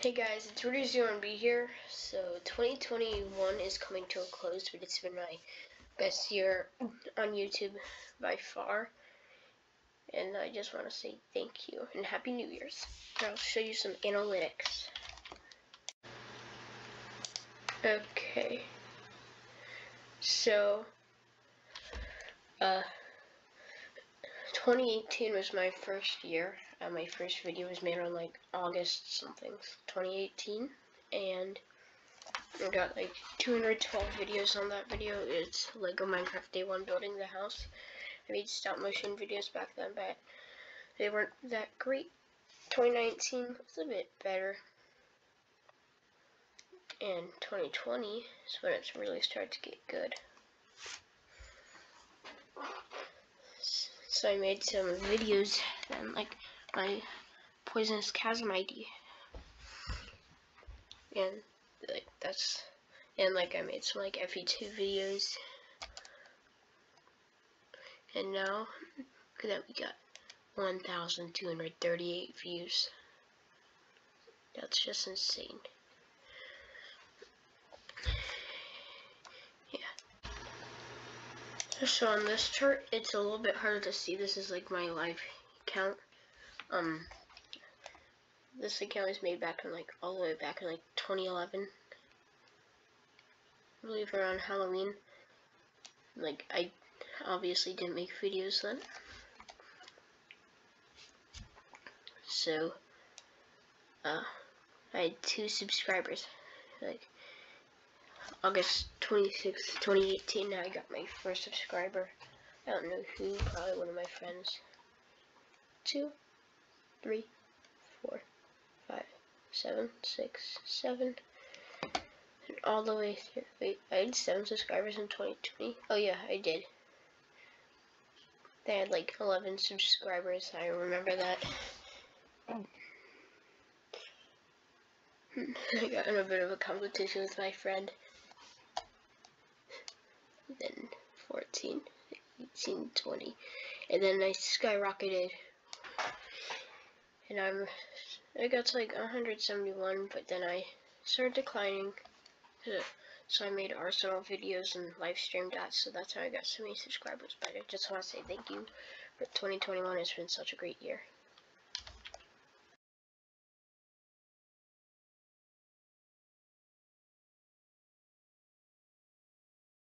Hey guys, it's Rudy Zero here. So 2021 is coming to a close, but it's been my best year on YouTube by far. And I just want to say thank you and Happy New Year's. I'll show you some analytics. Okay. So, uh, 2018 was my first year. Uh, my first video was made on like August something, 2018, and I got like 212 videos on that video. It's Lego Minecraft Day 1 building the house. I made stop motion videos back then, but they weren't that great. 2019 was a bit better. And 2020 is when it's really started to get good. So I made some videos and like my poisonous chasm ID. And like that's and like I made some like FE2 videos. And now look at that we got 1,238 views. That's just insane. Yeah. So on this chart, it's a little bit harder to see. This is like my live count. Um, this account was made back in like all the way back in like 2011. I believe around Halloween. Like I obviously didn't make videos then. So, uh, I had two subscribers. Like, August 26, 2018, now I got my first subscriber. I don't know who, probably one of my friends. Two, three, four, five, seven, six, seven, and all the way through. Wait, I had seven subscribers in 2020. Oh yeah, I did. They had like 11 subscribers, I remember that. I got in a bit of a competition with my friend then 14, 18, 20, and then I skyrocketed, and I'm, I got to like 171, but then I started declining, so I made Arsenal videos and live streamed that, so that's how I got so many subscribers, but I just want to say thank you for 2021, it's been such a great year.